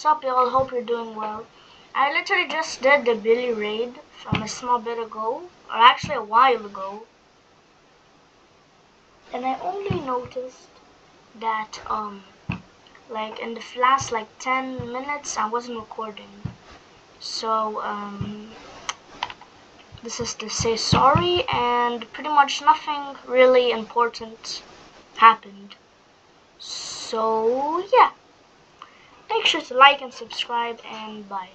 Sup y'all, hope you're doing well. I literally just did the Billy raid from a small bit ago, or actually a while ago. And I only noticed that, um, like in the last like 10 minutes I wasn't recording. So, um, this is to say sorry and pretty much nothing really important happened. So, yeah. Make sure to like and subscribe and bye.